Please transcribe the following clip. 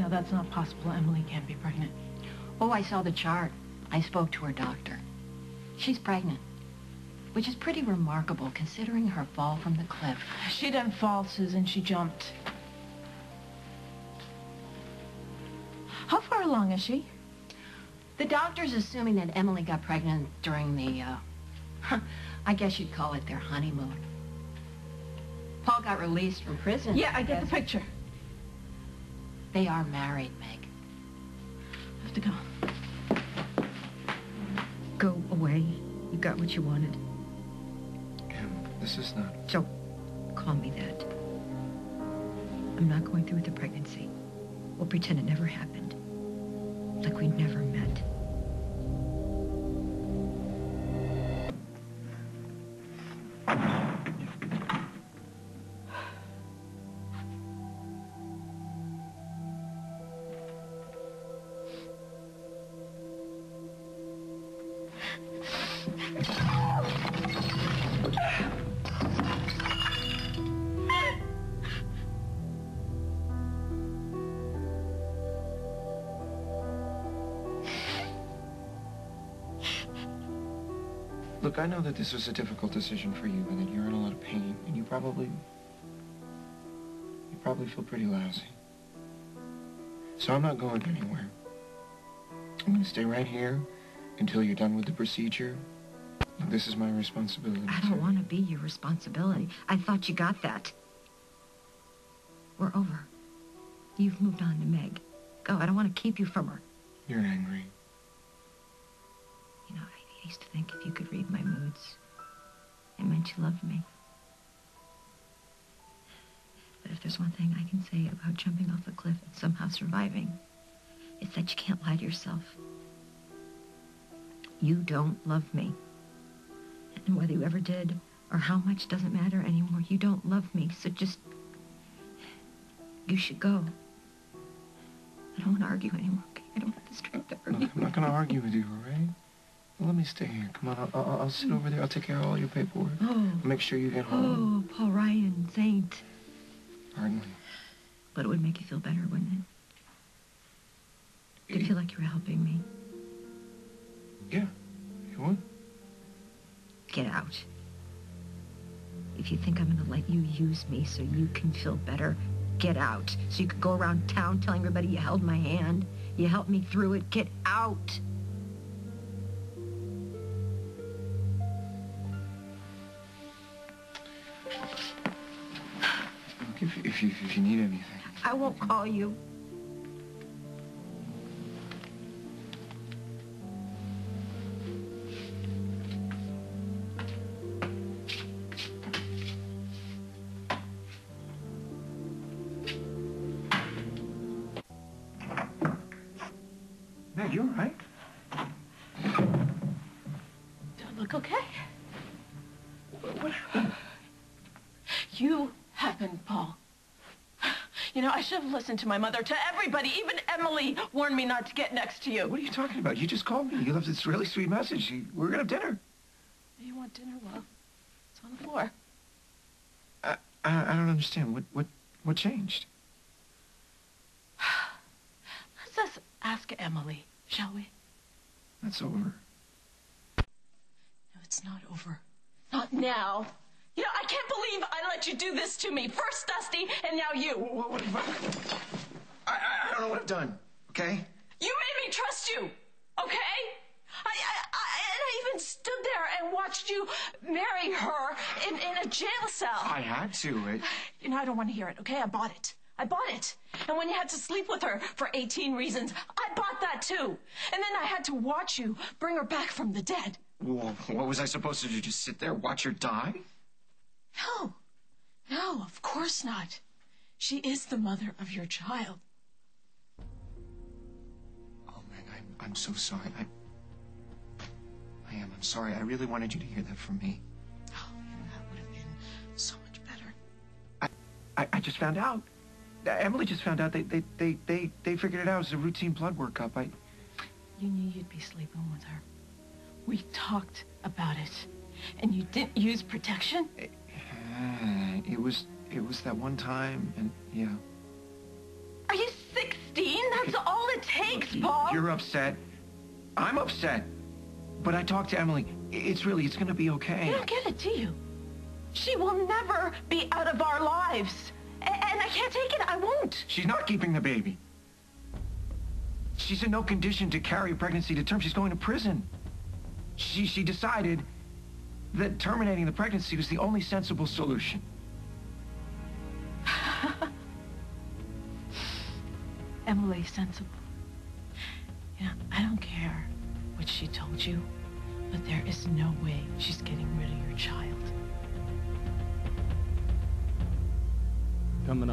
No, that's not possible. Emily can't be pregnant. Oh, I saw the chart. I spoke to her doctor. She's pregnant. Which is pretty remarkable considering her fall from the cliff. She didn't fall, Susan. She jumped. How far along is she? The doctor's assuming that Emily got pregnant during the, uh, I guess you'd call it their honeymoon. Paul got released from prison. Yeah, I get the picture. They are married, Meg. I have to go. Go away. You got what you wanted. Em, this is not... So, call me that. I'm not going through with the pregnancy. We'll pretend it never happened. Like we never met. Look, I know that this was a difficult decision for you and that you're in a lot of pain, and you probably... You probably feel pretty lousy. So I'm not going anywhere. I'm gonna stay right here until you're done with the procedure. This is my responsibility. I don't want to be your responsibility. I thought you got that. We're over. You've moved on to Meg. Go. I don't want to keep you from her. You're angry. You know, I used to think if you could read my moods, it meant you loved me. But if there's one thing I can say about jumping off a cliff and somehow surviving, it's that you can't lie to yourself. You don't love me. And whether you ever did or how much doesn't matter anymore. You don't love me, so just... You should go. I don't want to argue anymore, okay? I don't have the strength to argue. Look, I'm not gonna argue with you, all right? Well, let me stay here. Come on, I'll, I'll, I'll sit over there. I'll take care of all your paperwork. Oh. Make sure you get home. Oh, Paul Ryan, saint. Hardly. But it would make you feel better, wouldn't it? You'd feel like you were helping me. Yeah, you would. Get out. If you think I'm gonna let you use me so you can feel better, get out. So you could go around town telling everybody you held my hand. You helped me through it. Get out. Look, if, if, you, if you need anything. I won't call you. Meg, you all right? Do I look okay? What happened? You happened, Paul. You know, I should have listened to my mother, to everybody. Even Emily warned me not to get next to you. What are you talking about? You just called me. You left this really sweet message. You, we're gonna have dinner. You want dinner? Well, it's on the floor. I, I, I don't understand. What, what, what changed? Let's just ask Emily, shall we? That's over. No, it's not over. Not now. You know, I can't believe I let you do this to me. First Dusty, and now you. What, what, what? I, I, I don't know what I've done. Okay? You made me trust you, okay? I, I, I, and I even stood there and watched you marry her in, in a jail cell. I had to. It, You know, I don't want to hear it, okay? I bought it. I bought it. And when you had to sleep with her for 18 reasons, that too. And then I had to watch you bring her back from the dead. well, what was I supposed to do? Just sit there, watch her die? No. No, of course not. She is the mother of your child. Oh, man, I'm, I'm so sorry. I, I am. I'm sorry. I really wanted you to hear that from me. Oh, that would have been so much better. I, I just found out. Emily just found out. They, they, they, they, they figured it out. It was a routine blood workup. I, You knew you'd be sleeping with her. We talked about it. And you didn't use protection? uh, it was, it was that one time, and yeah. Are you 16? mistakes, Paul. You're upset. I'm upset. But I talked to Emily. It's really, it's gonna be You okay. don't get it, do you? She will never be out of our lives. And I can't take it. I won't. She's not keeping the baby. She's in no condition to carry a pregnancy to term. She's going to prison. She, she decided that terminating the pregnancy was the only sensible solution. Emily's sensible. You know, I don't care what she told you, but there is no way she's getting rid of your child. Coming up.